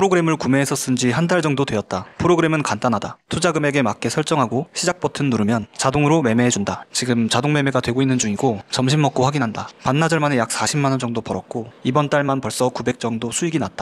프로그램을 구매해서 쓴 지 한 달 정도 되었다. 프로그램은 간단하다. 투자 금액에 맞게 설정하고 시작 버튼 누르면 자동으로 매매해준다. 지금 자동 매매가 되고 있는 중이고 점심 먹고 확인한다. 반나절 만에 약 40만원 정도 벌었고 이번 달만 벌써 900 정도 수익이 났다.